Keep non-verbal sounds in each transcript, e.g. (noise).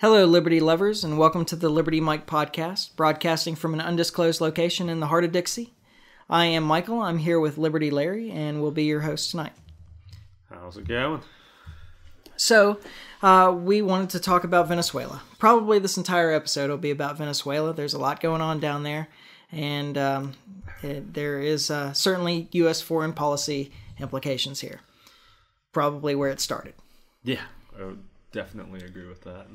Hello, Liberty lovers, and welcome to the Liberty Mic podcast, broadcasting from an undisclosed location in the heart of Dixie. I am Michael. I'm here with Liberty Larry, and we'll be your host tonight. How's it going? So, uh, we wanted to talk about Venezuela. Probably this entire episode will be about Venezuela. There's a lot going on down there, and um, it, there is uh, certainly U.S. foreign policy implications here. Probably where it started. Yeah, I would definitely agree with that.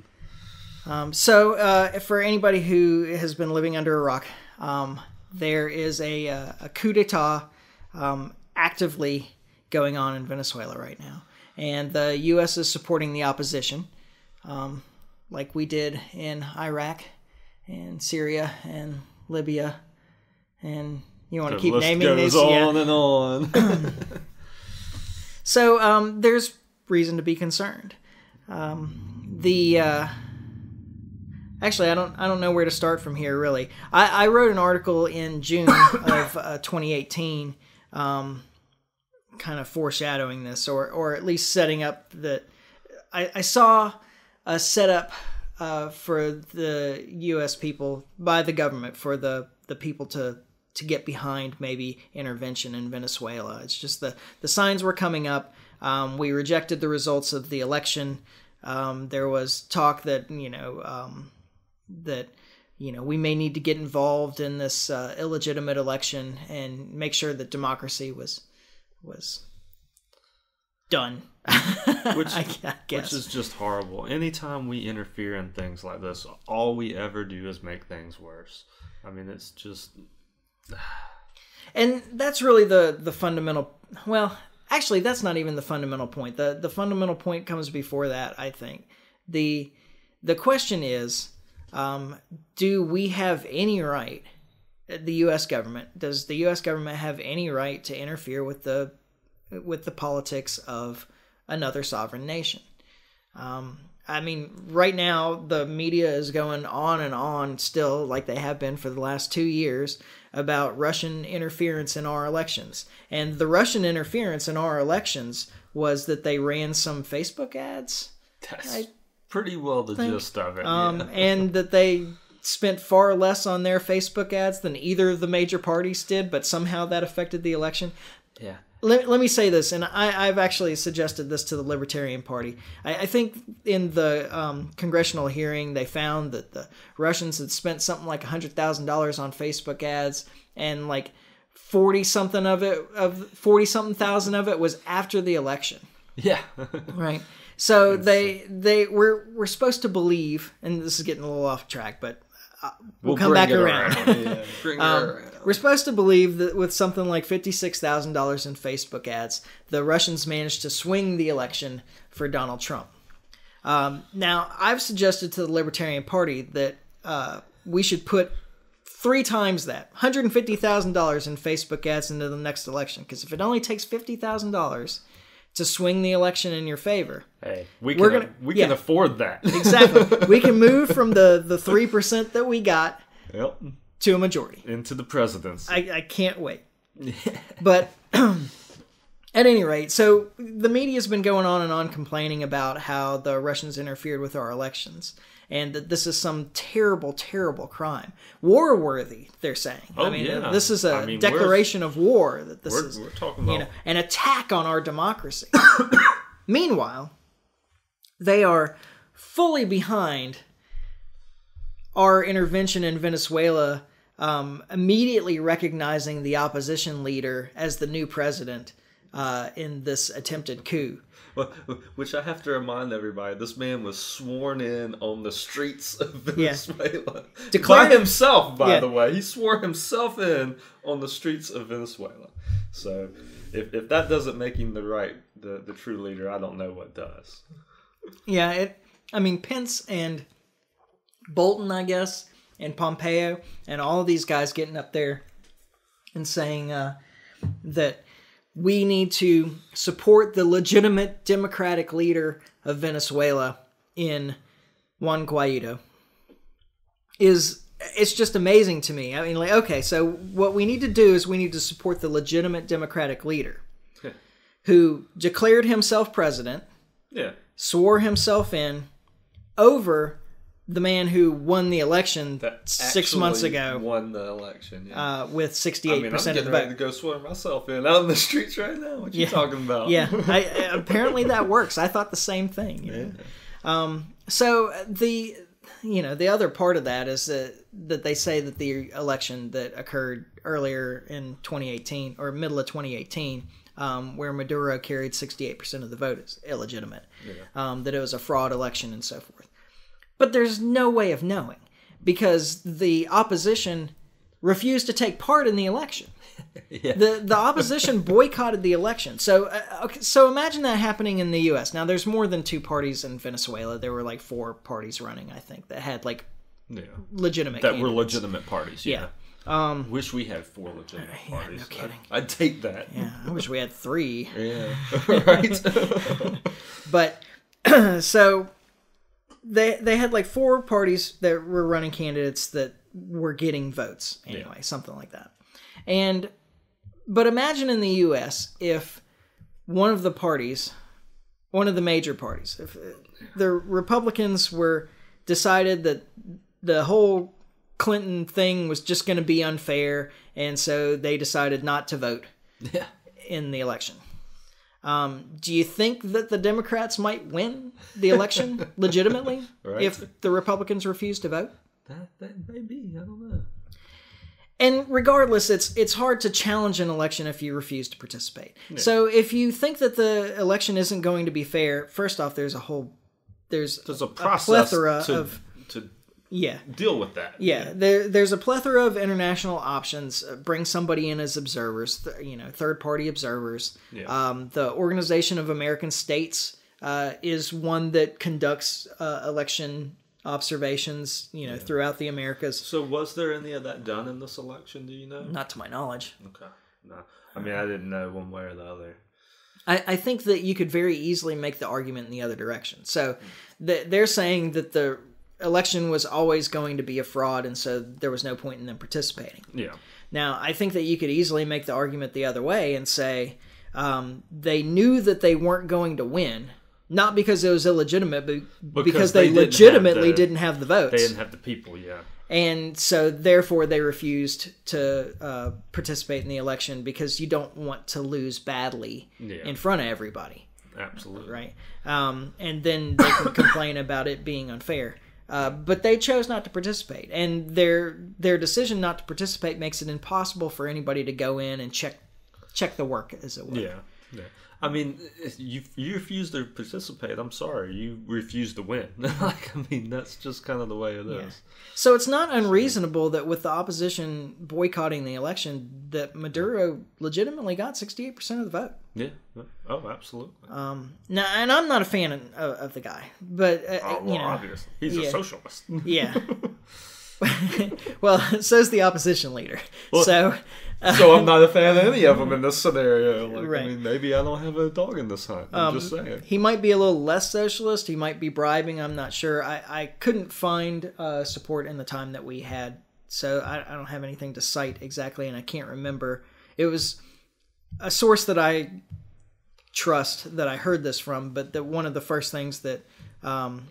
Um, so, uh, for anybody who has been living under a rock, um, there is a, uh, a coup d'etat um, actively going on in Venezuela right now. And the U.S. is supporting the opposition, um, like we did in Iraq and Syria and Libya. And you want to keep naming goes these? on Yeah. and on. (coughs) (laughs) So um, there's reason to be concerned. Um, the uh, actually, I don't I don't know where to start from here. Really, I, I wrote an article in June (coughs) of uh, 2018, um, kind of foreshadowing this, or or at least setting up that I, I saw a setup uh, for the U.S. people by the government for the the people to to get behind maybe intervention in Venezuela. It's just the the signs were coming up. Um, we rejected the results of the election. Um, there was talk that you know um, that you know we may need to get involved in this uh, illegitimate election and make sure that democracy was was done. (laughs) Which, I, I guess. which is just horrible. Anytime we interfere in things like this, all we ever do is make things worse. I mean, it's just (sighs) and that's really the the fundamental well actually that's not even the fundamental point the the fundamental point comes before that i think the the question is um, do we have any right the us government does the us government have any right to interfere with the with the politics of another sovereign nation um, I mean, right now the media is going on and on still, like they have been for the last two years, about Russian interference in our elections. And the Russian interference in our elections was that they ran some Facebook ads, that's I pretty well the think, gist of it. um, yeah. (laughs) and that they spent far less on their Facebook ads than either of the major parties did, but somehow that affected the election yeah. let, let me say this, and I, I've actually suggested this to the Libertarian Party. I, I think in the um, congressional hearing, they found that the Russians had spent something like $100,000 on Facebook ads, and like 40 something of it, of 40 something thousand of it was after the election. Yeah. (laughs) Right. So they they we're we're supposed to believe, and this is getting a little off track, but uh, we'll, come bring back it around. (laughs) Yeah, Um, around. we're supposed to believe that with something like fifty-six thousand dollars in Facebook ads, the Russians managed to swing the election for Donald Trump. Um, now, I've suggested to the Libertarian Party that uh, we should put three times that one hundred and fifty thousand dollars in Facebook ads into the next election. Because if it only takes fifty thousand dollars to swing the election in your favor, Hey, we we're can, gonna- we yeah. can afford that. exactly, (laughs) we can move from the the three percent that we got yep. to a majority. Into the presidency. I, I can't wait. (laughs) but (clears throat) at any rate, so the media's been going on and on complaining about how the Russians interfered with our elections and that this is some terrible, terrible crime. War worthy, they're saying. I Oh, mean, yeah. this is a I mean, declaration of war that this we're, is we're talking you know, an attack on our democracy. (coughs) Meanwhile, they are fully behind our intervention in Venezuela, um, immediately recognizing the opposition leader as the new president uh, in this attempted coup. (laughs) Which I have to remind everybody, this man was sworn in on the streets of (laughs) Yeah. Venezuela. Declared- by himself, by Yeah. the way. He swore himself in on the streets of Venezuela. So if, if that doesn't make him the right, the, the true leader, I don't know what does. Yeah, it. I mean, Pence and Bolton, I guess, and Pompeo, and all of these guys getting up there and saying uh, that we need to support the legitimate democratic leader of Venezuela in Juan Guaido is it's just amazing to me. I mean, like, okay, so what we need to do is we need to support the legitimate democratic leader who declared himself president Yeah. swore himself in over the man who won the election That six months ago won the election. Yeah. uh, with I sixty-eight mean, I'm percent of getting the ready vote. to go swear myself in out in the streets right now. What you Yeah. talking about? Yeah, (laughs) I, apparently that works. I thought the same thing. you know? Um, so the you know the other part of that is that that they say that the election that occurred earlier in 2018 or middle of 2018, um, where Maduro carried 68 percent of the vote, is illegitimate. Um, that it was a fraud election and so forth. But there's no way of knowing because the opposition refused to take part in the election. (laughs) Yeah. The the opposition (laughs) boycotted the election. So uh, okay, so imagine that happening in the U.S. Now there's more than two parties in Venezuela. There were like four parties running, I think, that had like Yeah. legitimate That were legitimate parties. Yeah. Um, Wish we had four legitimate (laughs) yeah, no parties. kidding. I'd, I'd take that. yeah, I wish we had three. Yeah. right. But (clears throat) so they they had like four parties that were running candidates that were getting votes anyway, something like that. And but imagine in the US if one of the parties, one of the major parties, if uh, the Republicans were decided that the whole Clinton thing was just going to be unfair and so they decided not to vote (laughs) yeah. in the election. Um, do you think that the Democrats might win the election (laughs) legitimately Right. if the Republicans refuse to vote? That, that may be. I don't know. And regardless, it's it's hard to challenge an election if you refuse to participate. So if you think that the election isn't going to be fair, first off, there's a whole there's There's a process plethora of- yeah deal with that. Yeah, there, there's a plethora of international options. Uh, bring somebody in as observers, th- you know, third party observers. Yeah. Um, the Organization of American States uh, is one that conducts uh, election observations, you know, throughout the Americas. So was there any of that done in this election? Do you know? Not to my knowledge. Okay. No. I mean, I didn't know one way or the other. I, I think that you could very easily make the argument in the other direction. So th- they're saying that the election was always going to be a fraud, and so there was no point in them participating. Yeah. Now, I think that you could easily make the argument the other way and say um, they knew that they weren't going to win, not because it was illegitimate, but because, they they, didn't have legitimately the- didn't have the votes. They didn't have the people. Yeah. and so therefore they refused to uh, participate in the election because you don't want to lose badly Yeah. in front of everybody Absolutely. right? Um, and then they can (laughs) complain about it being unfair. Uh, but they chose not to participate, and their their decision not to participate makes it impossible for anybody to go in and check check the work, as it were. Yeah. Yeah. I mean, you you refuse to participate. I'm sorry, you refuse to win. (laughs) like, I mean, that's just kind of the way it is. So it's not unreasonable that with the opposition boycotting the election, that Maduro legitimately got sixty eight percent of the vote. Yeah. Oh, absolutely. Um, now, and I'm not a fan of, of the guy, but uh, oh, well, you know, obviously, he's yeah. a socialist. yeah. (laughs) (laughs) well, so's the opposition leader. so. So I'm not a fan of any of them in this scenario. Like, Right. I mean, maybe I don't have a dog in this hunt. I'm just saying. He might be a little less socialist. He might be bribing. I'm not sure. I, I couldn't find uh, support in the time that we had, so I, I don't have anything to cite exactly, and I can't remember. It was a source that I trust that I heard this from, but that one of the first things that um,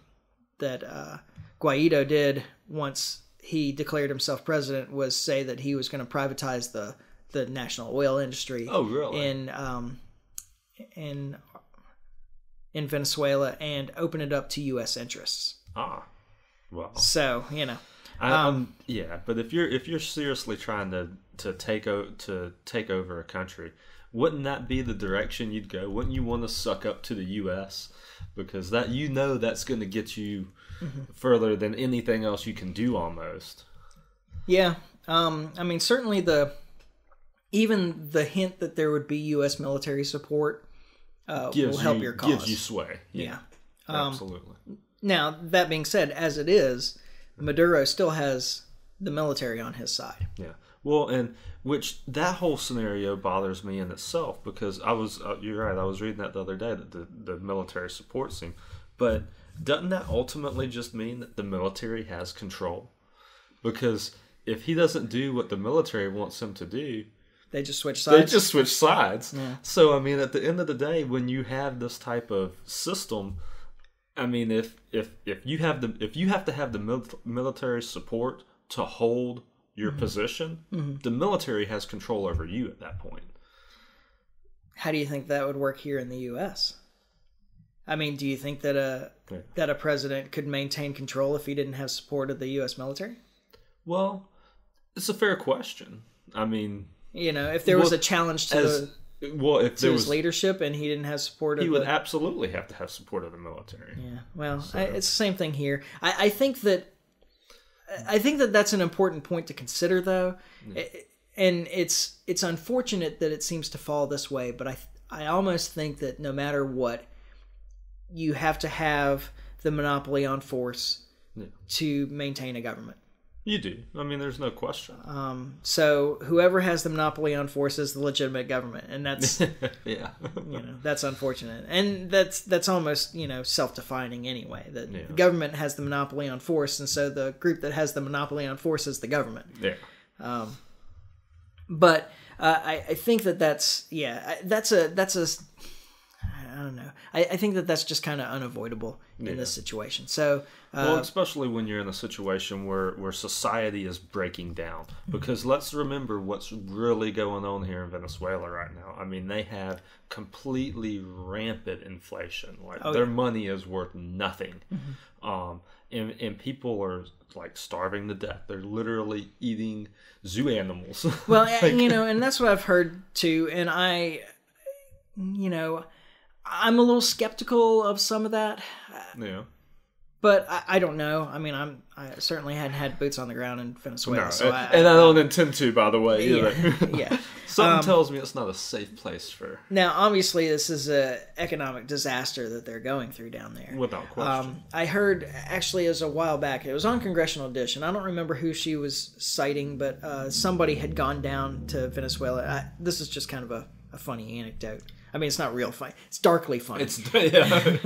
that uh, Guaido did once he declared himself president was say that he was going to privatize the the national oil industry Oh, really? in um, in in Venezuela and open it up to U.S. interests. ah, well, So you know, I, Um, yeah, but if you're if you're seriously trying to to take o- to take over a country, wouldn't that be the direction you'd go? Wouldn't you want to suck up to the U.S. because that you know that's going to get you Mm-hmm. further than anything else you can do almost. yeah. Um, I mean, certainly the even the hint that there would be U.S. military support uh, will help you, your cause. Gives you sway. yeah. Um, absolutely. Now that being said, as it is, Maduro still has the military on his side. Yeah. Well, and which that whole scenario bothers me in itself because I was uh, you're right. I was reading that the other day that the, the military support him, but doesn't that ultimately just mean that the military has control? Because if he doesn't do what the military wants him to do, They just switch sides. they just switch sides. So I mean, at the end of the day, when you have this type of system, I mean, if if if you have the if you have to have the mil- military support to hold your mm-hmm. position, mm-hmm. the military has control over you at that point. How do you think that would work here in the U.S.? I mean, do you think that a Yeah. that a president could maintain control if he didn't have support of the U.S. military? Well, it's a fair question. I mean, You know, if there was a challenge to, as the, well, if to there his was, leadership and he didn't have support of he the, would absolutely have to have support of the military. Yeah, well, I, it's the same thing here. I, I think that I think that that's an important point to consider, though, I- and it's it's unfortunate that it seems to fall this way. But I I almost think that no matter what, you have to have the monopoly on force Yeah. to maintain a government. You do. I mean, there's no question. Um, so whoever has the monopoly on force is the legitimate government, and that's (laughs) yeah. you know that's unfortunate and that's that's almost you know self-defining anyway that Yeah. the government has the monopoly on force and so the group that has the monopoly on force is the government yeah. Um, but uh, I, I think that that's yeah I- that's a that's a i don't know i, I think that that's just kind of unavoidable in this situation so uh, Well, especially when you're in a situation where, where society is breaking down. Because let's remember what's really going on here in Venezuela right now. I mean, they have completely rampant inflation. Like their money is worth nothing. Um, and, and people are like starving to death. They're literally eating zoo animals. well (laughs) you know and that's what i've heard too and i you know i'm a little skeptical of some of that yeah. But I, I don't know. I mean, I'm I certainly hadn't had boots on the ground in Venezuela, No, so I, and I don't intend to, by the way, either. (laughs) yeah, yeah. (laughs) Something tells me it's not a safe place for, Now, obviously, this is a economic disaster that they're going through down there. without question. Um, I heard actually as a while back, it was on Congressional Dish, and I don't remember who she was citing, but uh, somebody had gone down to Venezuela. I, this is just kind of a, a funny anecdote. I mean, it's not real funny; it's darkly funny. it's (laughs) yeah.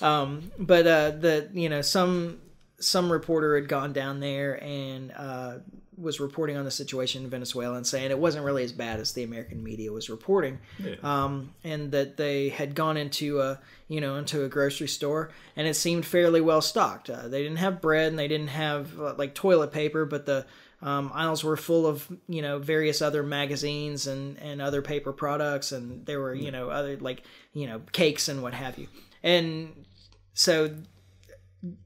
(laughs) but uh, the you know some some reporter had gone down there and uh, was reporting on the situation in Venezuela and saying it wasn't really as bad as the American media was reporting, um, and that they had gone into a you know into a grocery store and it seemed fairly well stocked. Uh, they didn't have bread and they didn't have uh, like toilet paper, but the um, aisles were full of you know various other magazines and and other paper products, and there were you know other like you know cakes and what have you, and so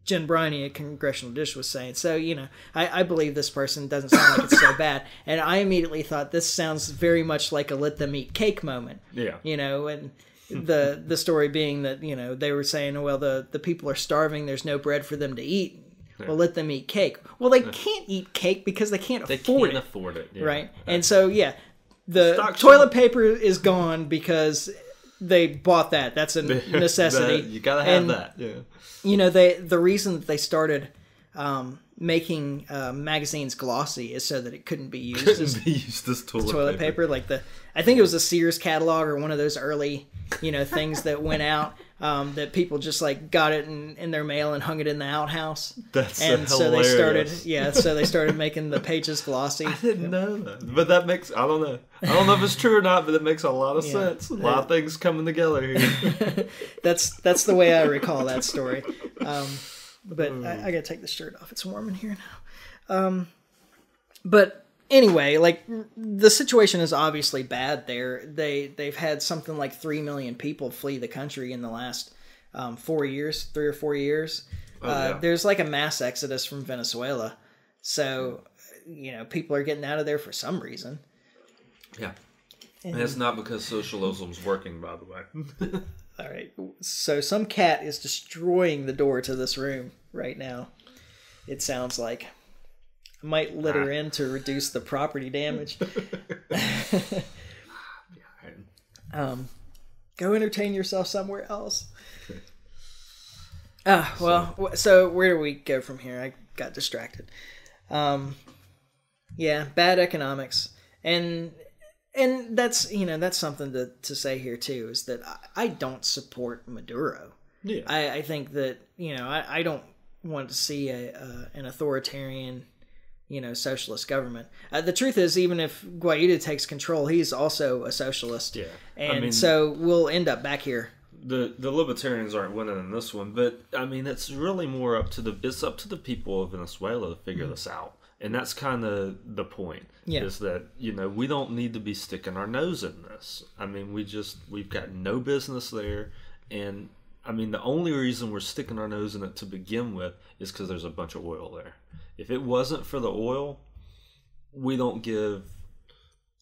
Jen Briney at Congressional Dish was saying. So, you know, I, I believe this person doesn't sound like it's so (coughs) bad. And I immediately thought this sounds very much like a let them eat cake moment. Yeah. You know, and (laughs) the the story being that, you know, they were saying, well, the, the people are starving, there's no bread for them to eat. Well, let them eat cake. Well, they can't eat cake because they can't They afford can't it. afford it. yeah. Right. And so, yeah, the Stock toilet paper is gone because they bought that. That's a (laughs) necessity. You gotta have And that. Yeah. you know they the reason that they started um, making uh, magazines glossy is so that it couldn't be used as Couldn't be used as toilet, toilet paper. paper. like the i think it was a sears catalog or one of those early you know things that went out um, that people just like got it in, in their mail and hung it in the outhouse. That's and so so they started yeah so they (laughs) started making the pages glossy. I didn't know that, but that makes I don't know. I don't know if it's true or not, but it makes a lot of sense. A lot of things coming together here. (laughs) that's that's the way i recall that story. Um, but I, I gotta take this shirt off. It's warm in here now. Um, but anyway like the situation is obviously bad there they they've had something like 3 million people flee the country in the last um, four years three or four years uh, Oh, yeah. there's like a mass exodus from venezuela so you know people are getting out of there for some reason yeah, and it's not because socialism's working, by the way. (laughs) All right. So some cat is destroying the door to this room right now. It sounds like. Might litter her in to reduce the property damage. (laughs) (laughs) um, go entertain yourself somewhere else. Ah, well, so where do we go from here? I got distracted. Um, yeah, bad economics, and and that's you know that's something to to say here too is that I, I don't support Maduro. Yeah, I, I think that you know I, I don't want to see a, uh, an authoritarian you know socialist government. Uh, the truth is, even if Guaido takes control, he's also a socialist. Yeah. I and mean- so we'll end up back here the the libertarians aren't winning in this one, but I mean it's really more up to the it's up to the people of Venezuela to figure this out, and that's kind of the point. Yeah. is that you know we don't need to be sticking our nose in this. I mean we just we've got no business there, and I mean the only reason we're sticking our nose in it to begin with is because there's a bunch of oil there. If it wasn't for the oil, we don't give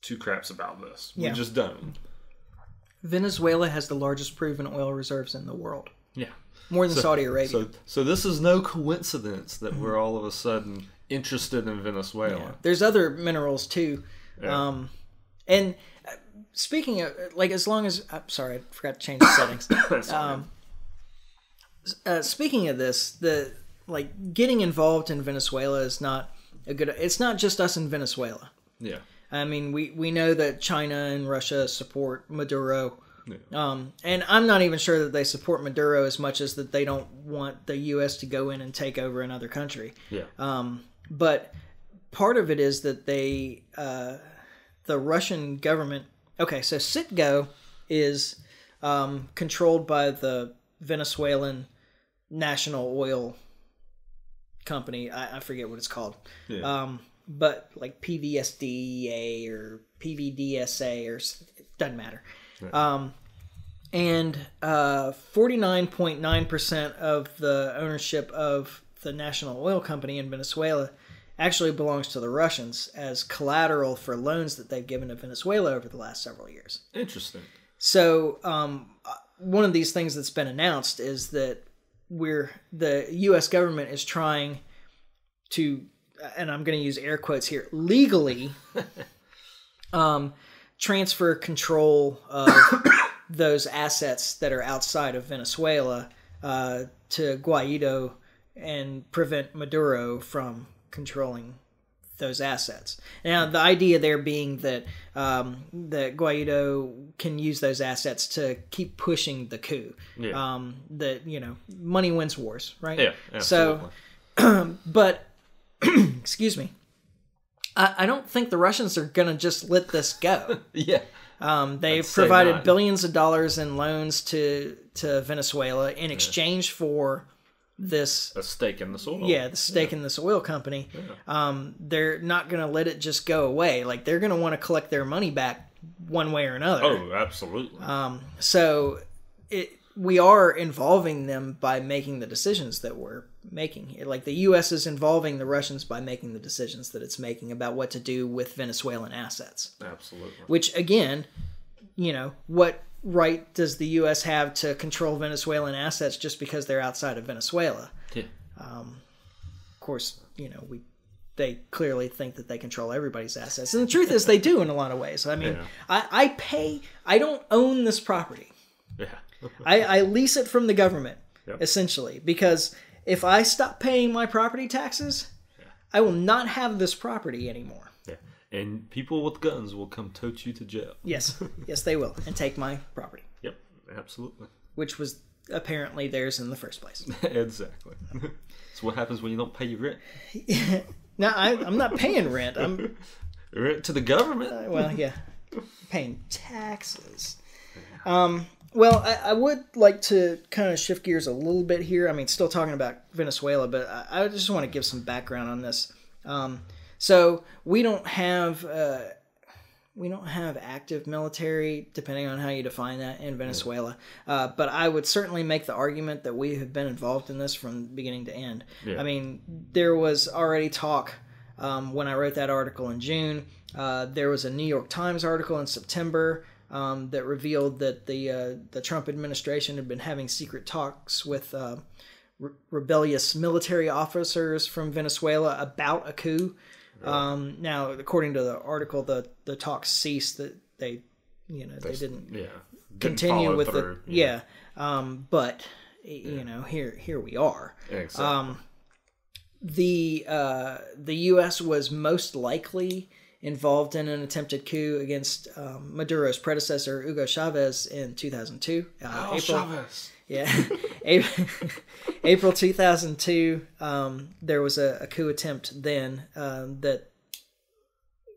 two craps about this. Yeah. We just don't. Venezuela has the largest proven oil reserves in the world, Yeah. more than Saudi Arabia. So, so this is no coincidence that we're all of a sudden interested in Venezuela. Yeah. There's other minerals too. Yeah. Um, and uh, speaking of, like, as long as, I'm sorry, I forgot to change the settings. (coughs) Um, uh, speaking of this, the like getting involved in Venezuela is not a good. It's not just us in Venezuela. yeah. I mean, we we know that China and Russia support Maduro. Yeah. Um, and I'm not even sure that they support Maduro as much as that they don't want the U.S. to go in and take over another country. Yeah. Um, but part of it is that they, uh, the Russian government. Okay, so Citgo is um, controlled by the Venezuelan National Oil Company. I, I forget what it's called. Yeah. Um, but like PVSDA or PVDSA or it doesn't matter. Um, and uh, 49.9% of the ownership of the national oil company in Venezuela actually belongs to the Russians as collateral for loans that they've given to Venezuela over the last several years. Interesting. So, um, uh, one of these things that's been announced is that we're the U.S. government is trying to, and I'm going to use air quotes here, legally, (laughs) um, transfer control of (coughs) those assets that are outside of Venezuela uh, to Guaido and prevent Maduro from controlling those assets. Now, the idea there being that um, that Guaido can use those assets to keep pushing the coup. Yeah. Um, that you know, money wins wars, right? Yeah. Absolutely. So, (clears throat) but (clears throat) excuse me, I, I don't think the Russians are gonna just let this go. (laughs) yeah. Um, they've provided billions of dollars in loans to to Venezuela in exchange for this A stake in the soil. yeah, the stake in this oil company. Um, they're not going to let it just go away. Like they're going to want to collect their money back one way or another. Oh, absolutely. Um, so it we are involving them by making the decisions that we're making. Like the U.S. is involving the Russians by making the decisions that it's making about what to do with Venezuelan assets. absolutely. Which again, you know, what right does the U.S. have to control Venezuelan assets just because they're outside of Venezuela? Yeah. Um, of course, you know, we they clearly think that they control everybody's assets. And the truth is they do in a lot of ways. I mean, Yeah. I, I pay I don't own this property. Yeah. (laughs) I, I lease it from the government, Yep. essentially, because if I stop paying my property taxes, I will not have this property anymore. And people with guns will come tote you to jail. Yes, (laughs) yes, they will, and take my property, Yep. Absolutely. which was apparently theirs in the first place. (laughs) exactly. (laughs) so what happens when you don't pay your rent. Now, I, I'm not paying rent. I'm Rent to the government. well, yeah, paying taxes. Um, well, I, I would like to kind of shift gears a little bit here. I mean, still talking about Venezuela, but I, I just want to give some background on this. Um, so we don't have uh, we don't have active military, depending on how you define that, in Venezuela. Uh, but I would certainly make the argument that we have been involved in this from beginning to end. Yeah. I mean, there was already talk um, when I wrote that article in June. Uh, there was a New York Times article in September um, that revealed that the uh, the Trump administration had been having secret talks with uh, re- rebellious military officers from Venezuela about a coup. Um, now, according to the article, the the talks ceased. That they, you know, they didn't Yeah. Didn't continue with through. the yeah. Um, but you know, here here we are. Exactly. Um, the uh, the U.S. was most likely involved in an attempted coup against um, Maduro's predecessor Hugo Chavez in 2002. Uh, oh, April, Chavez. Yeah, (laughs) April, April 2002. Um, there was a, a coup attempt then um, that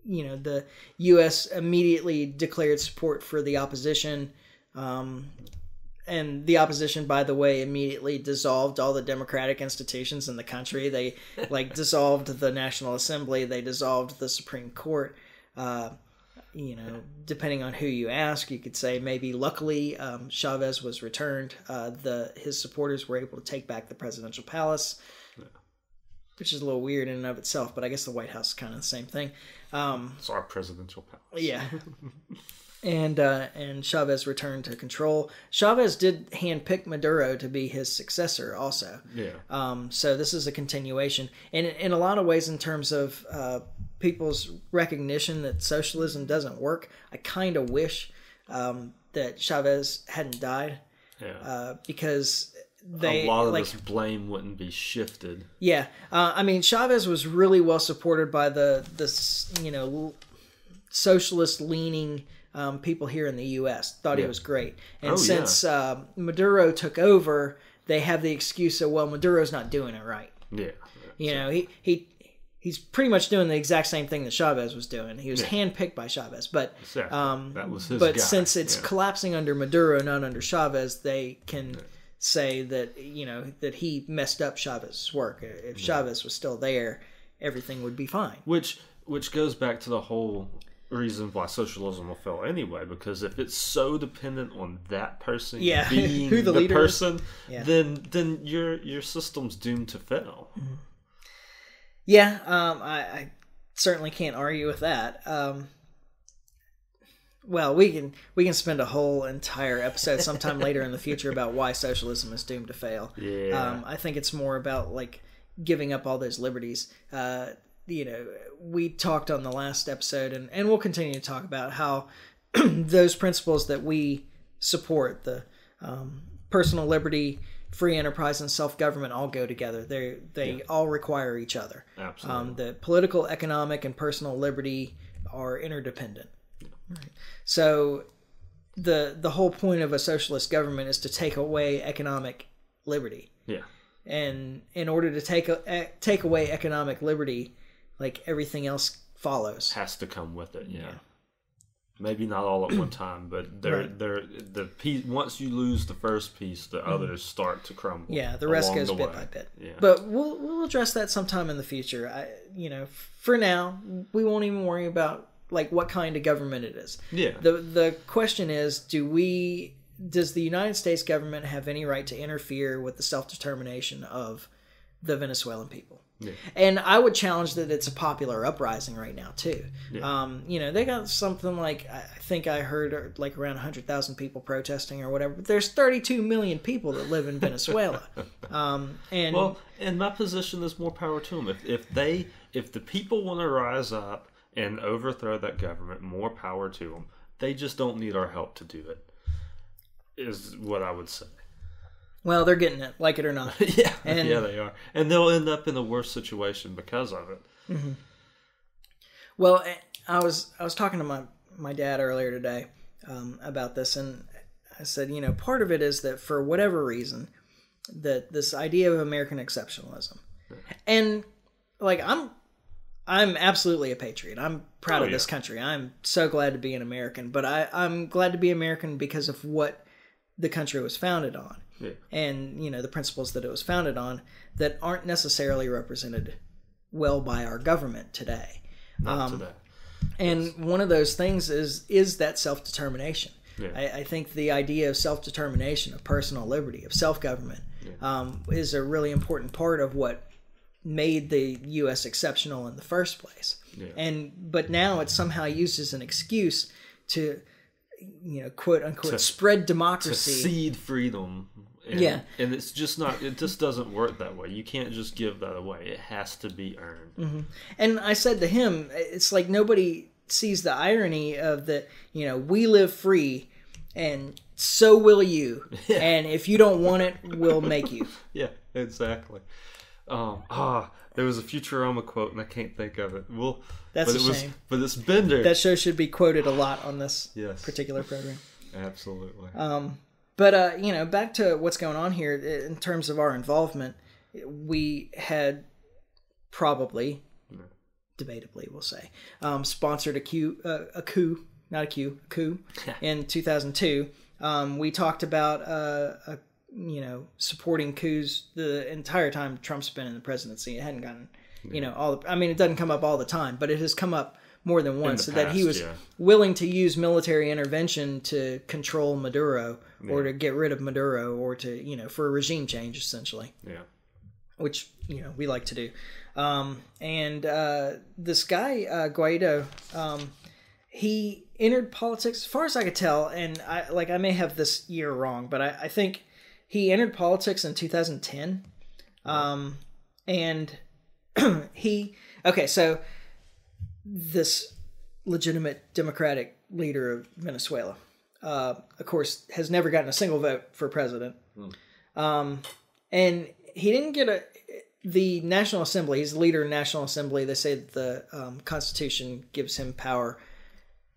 you know the U.S. immediately declared support for the opposition. Um, and the opposition, by the way, immediately dissolved all the democratic institutions in the country. They like (laughs) dissolved the National Assembly. They dissolved the Supreme Court. Uh, you know, depending on who you ask, you could say maybe luckily um, Chavez was returned. Uh, the his supporters were able to take back the presidential palace, which is a little weird in and of itself. But I guess the White House is kind of the same thing. Um, It's our presidential palace. yeah. (laughs) And uh, and Chavez returned to control. Chavez did handpick Maduro to be his successor, also. Yeah. Um, so this is a continuation, and in a lot of ways, in terms of uh, people's recognition that socialism doesn't work, I kind of wish um, that Chavez hadn't died Yeah. uh, because they a lot of like this blame wouldn't be shifted. yeah. Uh, I mean, Chavez was really well supported by the this you know socialist leaning. Um, people here in the U.S. thought he was great, and Oh, yeah. since uh, Maduro took over, they have the excuse of well, Maduro's not doing it right. Yeah. You know, he he he's pretty much doing the exact same thing that Chavez was doing. He was handpicked by Chavez, but Exactly. um, that was his but guy. since it's Yeah. collapsing under Maduro, not under Chavez, they can say that you know that he messed up Chavez's work. If Chavez was still there, everything would be fine. Which which goes back to the whole reason why socialism will fail anyway, because if it's so dependent on that person Yeah, (laughs) being who the the, person, Yeah. then then your your system's doomed to fail. Yeah, um, I, I certainly can't argue with that. Um, well, we can we can spend a whole entire episode sometime (laughs) later in the future about why socialism is doomed to fail. Yeah. Um, I think it's more about like giving up all those liberties. Uh, you know, we talked on the last episode, and, and we'll continue to talk about how (clears throat) those principles that we support the um, personal liberty, free enterprise, and self government all go together. They they all require each other. Absolutely. Um, the political, economic, and personal liberty are interdependent. Right. So the the whole point of a socialist government is to take away economic liberty yeah. and in order to take a, e- take away economic liberty, like everything else follows. Has to come with it, yeah. Maybe not all at one (clears throat) time, but they're Right. they're the piece once you lose the first piece, the others start to crumble. Mm-hmm. Yeah, the rest goes the bit way. by bit. Yeah. But we'll we'll address that sometime in the future. I you know, for now, we won't even worry about like what kind of government it is. yeah. The the question is, do we does the United States government have any right to interfere with the self-determination of the Venezuelan people? Yeah. And I would challenge that it's a popular uprising right now too. Yeah. Um, you know, they got something like I think I heard uh, like around hundred thousand people protesting or whatever. But there's 32 million people that live in (laughs) Venezuela, um, and Well, in my position there's more power to them. If if they if the people want to rise up and overthrow that government, more power to them. They just don't need our help to do it. Is what I would say. Well, they're getting it, like it or not. (laughs) yeah, (laughs) And- yeah, they are, and they'll end up in a worse situation because of it. Well, eh, I was I was talking to my my dad earlier today um, about this, and I said, you know, part of it is that for whatever reason, that this idea of American exceptionalism, and like I'm I'm absolutely a patriot. I'm proud Oh, of this yeah. country. I'm so glad to be an American, but I I'm glad to be American because of what the country was founded on Yeah, and you know the principles that it was founded on that aren't necessarily represented well by our government today. Um, today. And one of those things is is that self determination. Yeah. I, I think the idea of self determination, of personal liberty, of self government, um, is a really important part of what made the U.S. exceptional in the first place. Yeah. And but now it's somehow used as an excuse to, you know, quote unquote, spread To democracy. seed freedom. And, Yeah. and it's just not. It just doesn't work that way. You can't just give that away. It has to be earned. Mm-hmm. And I said to him, it's like nobody sees the irony of that, you know, we live free and so will you. (laughs) And if you don't want it, we'll make you. (laughs) Yeah, exactly. Um, ah, there was a Futurama quote, and I can't think of it. Well, That's but a it was, shame. But it's Bender. That show should be quoted a lot on this Yes. particular program. Absolutely. Um, but, uh, you know, back to what's going on here in terms of our involvement, we had probably, debatably, we'll say, um, sponsored a coup, uh, a coup, not a coup, a coup (laughs) in 2002. Um, we talked about uh, a, you know supporting coups the entire time Trump's been in the presidency. It hadn't gotten you know all. The, I mean, it doesn't come up all the time, but it has come up more than once. the that he was yeah. willing to use military intervention to control Maduro or to get rid of Maduro or to you know for a regime change essentially Yeah. which you know we like to do. Um, and uh, this guy uh, Guaido, um, he entered politics as far as I could tell, and I like I may have this year wrong, but I, I think he entered politics in 2010. Um, and (clears throat) he okay, so this legitimate democratic leader of Venezuela, uh, of course, has never gotten a single vote for president. Um, and he didn't get a the National Assembly. He's the leader of the National Assembly. They say that the um, Constitution gives him power.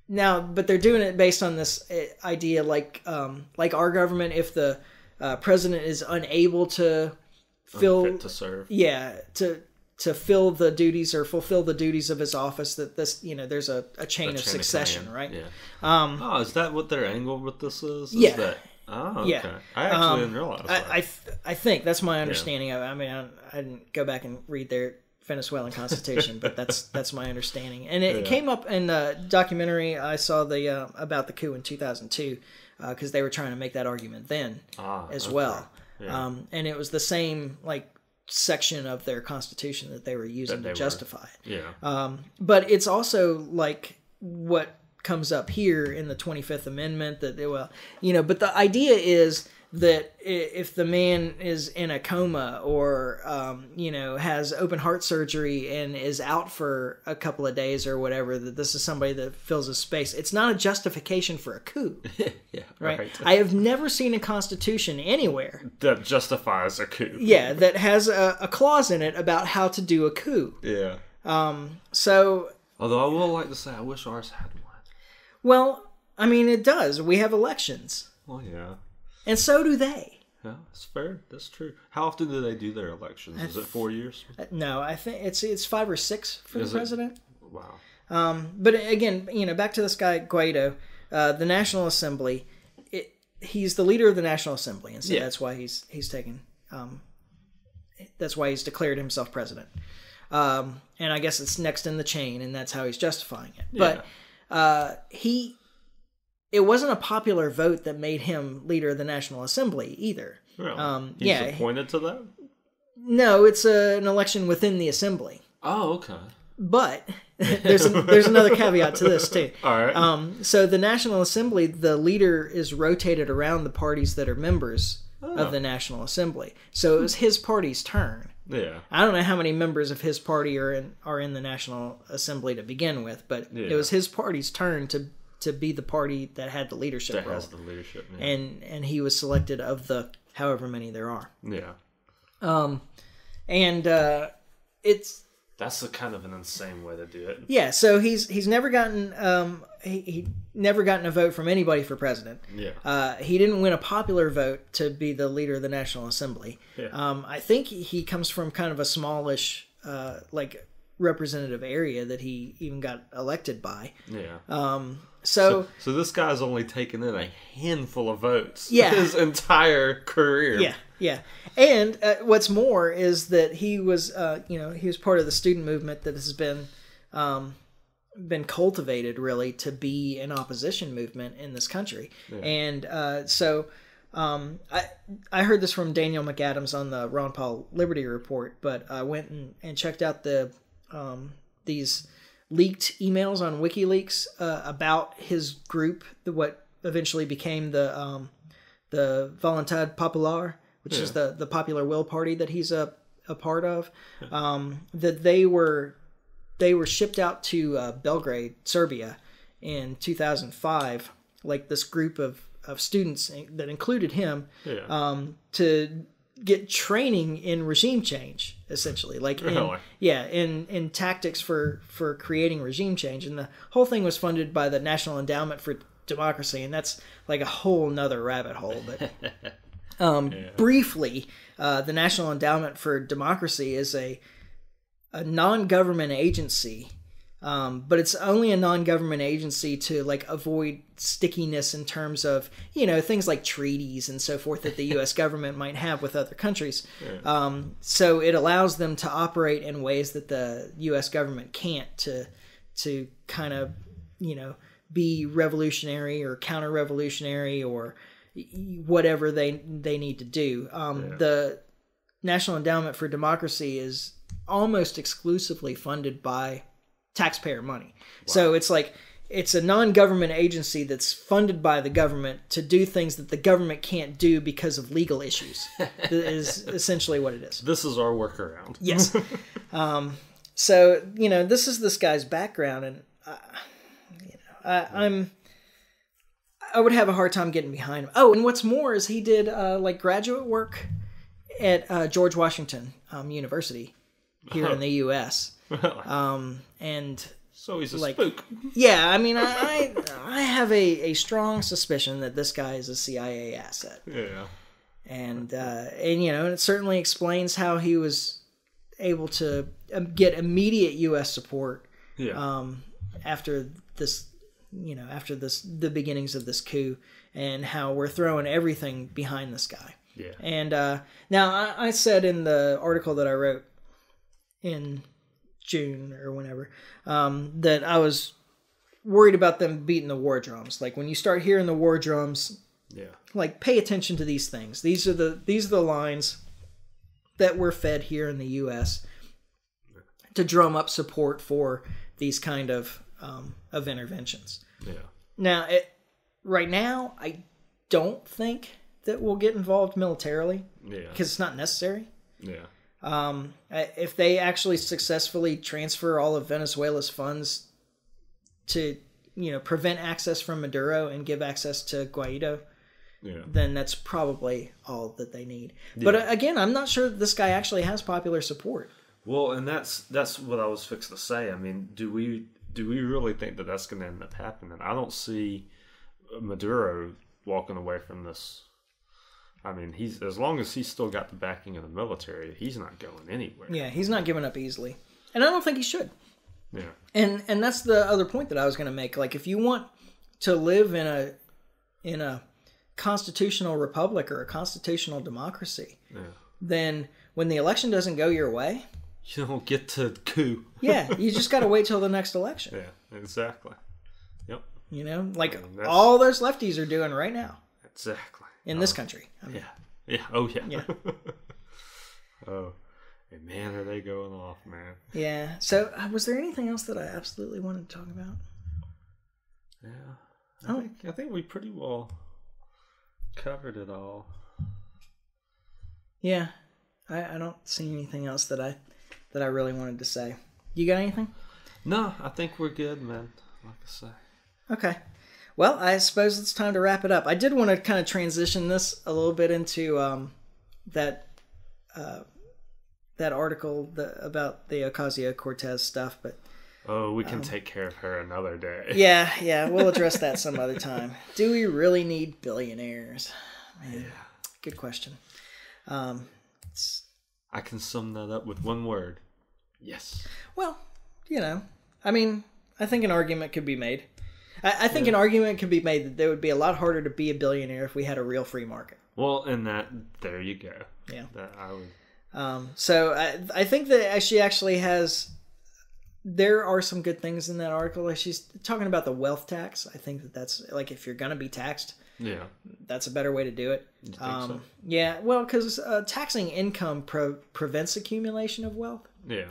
Now, but they're doing it based on this uh, idea, like um, like our government, if the uh, president is unable to fill, Fit to serve. yeah, to to fill the duties or fulfill the duties of his office, that this, you know, there's a, a chain of Chain of succession, command. right? Yeah. Um, Oh, is that what their angle with this is? Is Yeah. That, oh, okay. Yeah. I actually Um, didn't realize that. I, I, I think that's my understanding of it. I mean, I, I didn't go back and read their Venezuelan constitution, but that's (laughs) that's my understanding. And it, Yeah. came up in the documentary I saw the uh, about the coup in 2002 because they were trying to make that argument then ah, as okay. well. Yeah. Um, and it was the same like section of their constitution that they were using they to were. justify it. yeah. Um, but it's also like what comes up here in the 25th Amendment that they well, you know, but the idea is that if the man is in a coma or, um, you know, has open heart surgery and is out for a couple of days or whatever, that this is somebody that fills a space. It's not a justification for a coup, (laughs) yeah. (laughs) right? Right. I have never seen a constitution anywhere, that justifies a coup. yeah, that has a, a clause in it about how to do a coup. Yeah. um So Although I will like to say, I wish ours had one. Well, I mean, it does. We have elections, Well, yeah. And so do they. Yeah, that's fair. That's true. How often do they do their elections? Is it four years? No, I think it's it's five or six for Is the it? president. Wow. But again, you know, back to this guy Guaido, uh, the National Assembly. It, he's the leader of the National Assembly, and so Yeah. that's why he's he's taken. Um, that's why he's declared himself president. Um, and I guess it's next in the chain, and that's how he's justifying it. But uh, he, it wasn't a popular vote that made him leader of the National Assembly either. Really? Um, He's yeah, appointed to that? No, it's a, an election within the assembly. Oh, okay. But (laughs) there's a, there's another caveat to this too. (laughs) All right. Um, so the National Assembly, the leader is rotated around the parties that are members of the National Assembly. So it was his party's turn. yeah. I don't know how many members of his party are in are in the National Assembly to begin with, but Yeah. it was his party's turn to to be the party that had the leadership That role, has the leadership. Yeah. and and he was selected of the however many there are. yeah. Um, And uh, it's That's a kind of an insane way to do it. Yeah, so he's he's never gotten um he, he never gotten a vote from anybody for president. Yeah. Uh, he didn't win a popular vote to be the leader of the National Assembly. Yeah. Um, I think he comes from kind of a smallish uh, like representative area that he even got elected by. yeah. Um, so, so this guy's only taken in a handful of votes. (laughs) Yeah. His entire career. yeah, yeah. And uh, what's more is that he was uh, you know he was part of the student movement that has been um, been cultivated really to be an opposition movement in this country. And uh, so um, I I heard this from Daniel McAdams on the Ron Paul Liberty Report, but I went and, and checked out the um, these leaked emails on WikiLeaks uh, about his group, the, what eventually became the um, the Voluntad Popular, which is the the popular will party that he's a a part of. Um, that they were they were shipped out to uh, Belgrade, Serbia, in 2005. Like this group of of students that included him Yeah. um, to get training in regime change, essentially. Like, in, Really? yeah, in in tactics for for creating regime change, and the whole thing was funded by the National Endowment for Democracy, and that's like a whole nother rabbit hole. But (laughs) um, briefly, uh, the National Endowment for Democracy is a a non-government agency Um, but it's only a non-government agency to like avoid stickiness in terms of you know things like treaties and so forth that the U.S. (laughs) government might have with other countries. Um, so it allows them to operate in ways that the U.S. government can't to to kind of you know be revolutionary or counter-revolutionary or whatever they they need to do. Um, The National Endowment for Democracy is almost exclusively funded by taxpayer money. So it's like it's a non-government agency that's funded by the government to do things that the government can't do because of legal issues. (laughs) is essentially what it is. This is our workaround. Yes. (laughs) um, so you know, this is this guy's background, and uh, you know, I, I'm. I would have a hard time getting behind him. Oh, and what's more is he did uh, like graduate work at uh, George Washington um, University here in the U.S. (laughs) Um, and so he's a like- spook. yeah, I mean, I I, I have a, a strong suspicion that this guy is a CIA asset Yeah. and uh, and you know, and it certainly explains how he was able to um, get immediate U.S. support Yeah. um, after this, you know, after this the beginnings of this coup, and how we're throwing everything behind this guy. yeah. And uh, now I, I said in the article that I wrote in June or whenever um, that I was worried about them beating the war drums. Like when you start hearing the war drums, Yeah. like pay attention to these things. These are the these are the lines that we're fed here in the U.S. to drum up support for these kind of um, of interventions. Yeah. Now, it, right now, I don't think that we'll get involved militarily Yeah. because it's not necessary. Yeah. Um, if they actually successfully transfer all of Venezuela's funds to, you know, prevent access from Maduro and give access to Guaido, Yeah. then that's probably all that they need. But uh, again, I'm not sure that this guy actually has popular support. Well, and that's that's what I was fixing to say. I mean, do we do we really think that that's going to end up happening? I don't see Maduro walking away from this. I mean, he's as long as he's still got the backing of the military, he's not going anywhere. Yeah, he's not giving up easily, and I don't think he should. Yeah. And and that's the other point that I was going to make. Like, if you want to live in a in a constitutional republic or a constitutional democracy, Yeah. then when the election doesn't go your way, You don't get to coup. yeah, you just got to wait till the (laughs) next election. Yeah. Exactly. Yep. You know, like that's- all those lefties are doing right now Exactly. In this country. I mean, Yeah. Yeah. Oh yeah. Yeah. (laughs) oh. And man, are they going off, man? yeah. So, uh, was there anything else that I absolutely wanted to talk about? Yeah. I Oh. think I think we pretty well covered it all. Yeah, I, I don't see anything else that I that I really wanted to say. You got anything? No, I think we're good, man. Like I say. Okay. Well, I suppose it's time to wrap it up. I did want to kind of transition this a little bit into um, that uh, that article the, about the Ocasio Cortez stuff, but Oh, we can take care of her another day. Um, (laughs) yeah, yeah, we'll address that some other time. (laughs) Do we really need billionaires? Man, good question. Um, I can sum that up with one word. Yes. Well, you know, I mean, I think an argument could be made. I, I think an argument could be made that it would be a lot harder to be a billionaire if we had a real free market. Well, and that there you go. Yeah. That I would. Um, so I, I think that she actually has. There are some good things in that article. Like she's talking about the wealth tax. I think that that's like if you're gonna be taxed, Yeah. that's a better way to do it. Um, so? Yeah, well, because uh, taxing income pro- prevents accumulation of wealth. Yeah.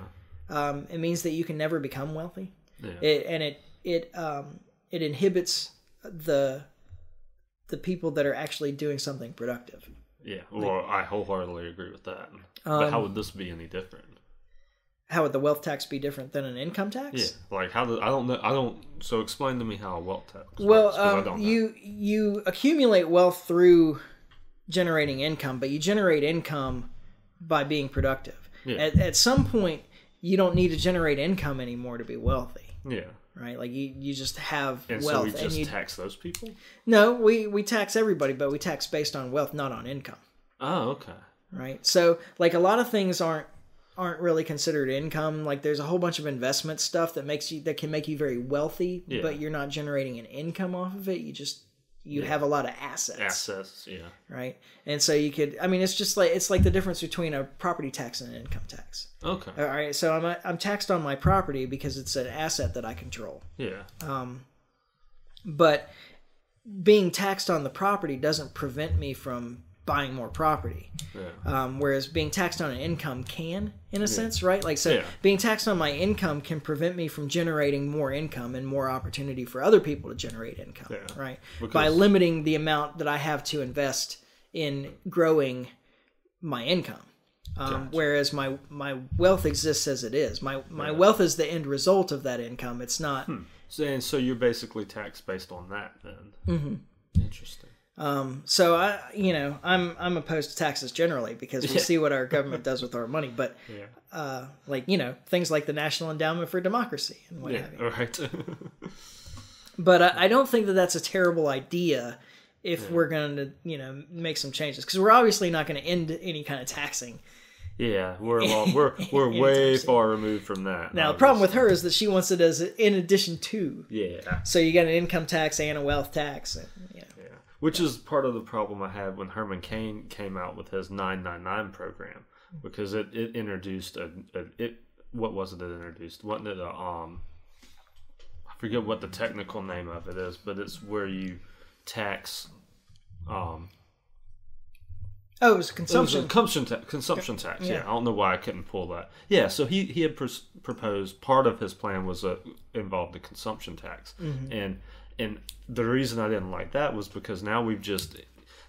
Um, it means that you can never become wealthy. Yeah. it, and it it um it inhibits the the people that are actually doing something productive. yeah. Well, I wholeheartedly agree with that. Um, but how would this be any different? How would the wealth tax be different than an income tax? Yeah. Like how do I don't know. I don't. So explain to me how a wealth tax. Well, works, um, you you accumulate wealth through generating income, but you generate income by being productive. Yeah. At, at some point, you don't need to generate income anymore to be wealthy, Yeah. Right? Like you, you just have And wealth, so we and just you tax those people. no, we we tax everybody, but we tax based on wealth, not on income. Oh, okay. right? So like a lot of things aren't aren't really considered income. Like there's a whole bunch of investment stuff that makes you that can make you very wealthy, Yeah. but you're not generating an income off of it. You just you have a lot of assets, Assets, yeah. right? And so you could, I mean, it's just like it's like the difference between a property tax and an income tax. Okay. All right, so I'm I'm taxed on my property because it's an asset that I control, Yeah. Um, but being taxed on the property doesn't prevent me from buying more property. Yeah. um, whereas being taxed on an income can in a sense right like so Yeah. being taxed on my income can prevent me from generating more income and more opportunity for other people to generate income Yeah. right Because- by limiting the amount that i have to invest in growing my income um, Gotcha. whereas my my wealth exists as it is my my wealth is the end result of that income it's not So, and so you're basically taxed based on that then. Mm-hmm. Interesting. Um, so I, you know, I'm I'm opposed to taxes generally because we Yeah. see what our government does with our money. But (laughs) Yeah. uh, like you know, things like the National Endowment for Democracy and what Yeah. have you. All right. (laughs) But I, I don't think that that's a terrible idea if we're going to you know make some changes because we're obviously not going to end any kind of taxing. yeah. We're long, we're (laughs) we're way far removed from that. Now the problem with her is that she wants it as in addition to. Yeah. So you got an income tax and a wealth tax. And, you know. Which is part of the problem I had when Herman Cain came out with his 999 program because it, it introduced a, a it what was it that introduced wasn't it a um I forget what the technical name of it is but it's where you tax um Oh, it was it was consumption. consumption tax consumption tax yeah. Yeah. I don't know why I couldn't pull that yeah so he he had pros- proposed part of his plan was a involved the consumption tax and and the reason I didn't like that was because now we've just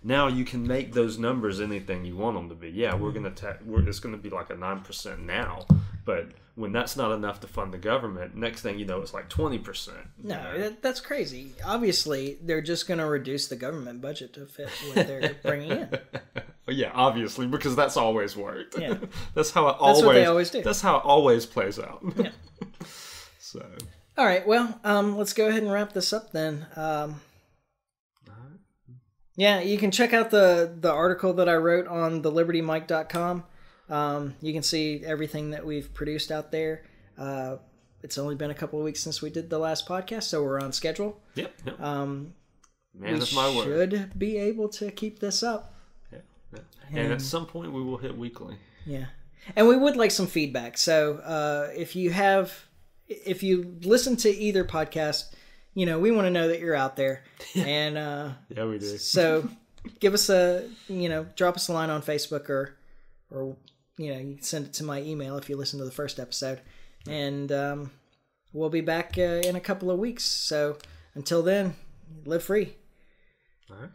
now you can make those numbers anything you want them to be yeah we're mm-hmm. gonna ta- we're, it's gonna be like a nine percent now but when that's not enough to fund the government next thing you know it's like 20 percent No, that, that's crazy. Obviously, they're just going to reduce the government budget to fit what they're (laughs) bringing in. yeah obviously because that's always worked Yeah. (laughs) that's how it That's always what they always do. that's how it always plays out Yeah. (laughs) so All right, well, um, let's go ahead and wrap this up then. Um, yeah, you can check out the the article that I wrote on thelibertymic.com. Um, you can see everything that we've produced out there. Uh, it's only been a couple of weeks since we did the last podcast, so we're on schedule. yep, yep. Um, man that's my word should be able to keep this up. Yeah, yeah. And at some point we will hit weekly. Yeah. And we would like some feedback. So uh, if you have, if you listen to either podcast, you know, we want to know that you're out there. (laughs) And uh, Yeah, we do. so give us a, you know, drop us a line on Facebook or, or, you know, you can send it to my email if you listen to the first episode. And um, we'll be back uh, in a couple of weeks. So until then, live free. All right.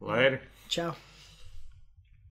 Later. Ciao.